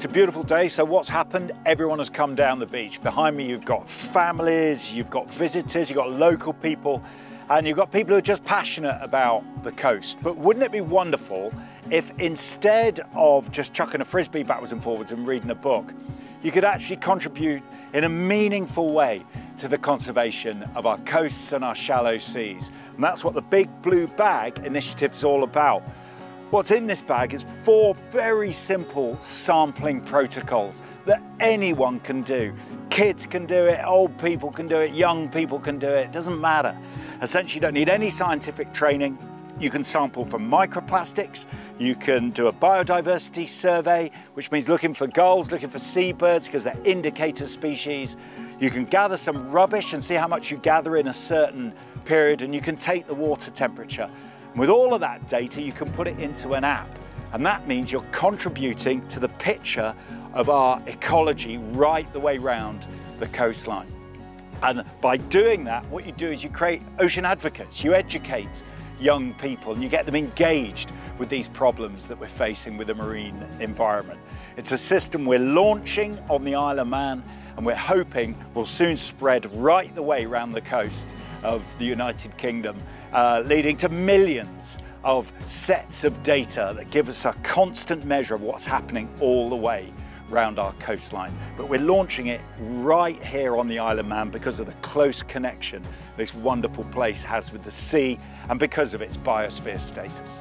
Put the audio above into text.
It's a beautiful day, so what's happened? Everyone has come down the beach. Behind me you've got families, you've got visitors, you've got local people, and you've got people who are just passionate about the coast. But wouldn't it be wonderful if instead of just chucking a frisbee backwards and forwards and reading a book, you could actually contribute in a meaningful way to the conservation of our coasts and our shallow seas. And that's what the Big Blue Bag initiative is all about. What's in this bag is four very simple sampling protocols that anyone can do. Kids can do it, old people can do it, young people can do it, it doesn't matter. Essentially, you don't need any scientific training. You can sample for microplastics, you can do a biodiversity survey, which means looking for gulls, looking for seabirds, because they're indicator species. You can gather some rubbish and see how much you gather in a certain period, and you can take the water temperature. With all of that data, you can put it into an app. And that means you're contributing to the picture of our ecology right the way round the coastline. And by doing that, what you do is you create ocean advocates, you educate young people and you get them engaged with these problems that we're facing with the marine environment. It's a system we're launching on the Isle of Man and we're hoping will soon spread right the way around the coast of the United Kingdom, uh, leading to millions of sets of data that give us a constant measure of what's happening all the way around our coastline. But we're launching it right here on the Isle of Man because of the close connection this wonderful place has with the sea and because of its biosphere status.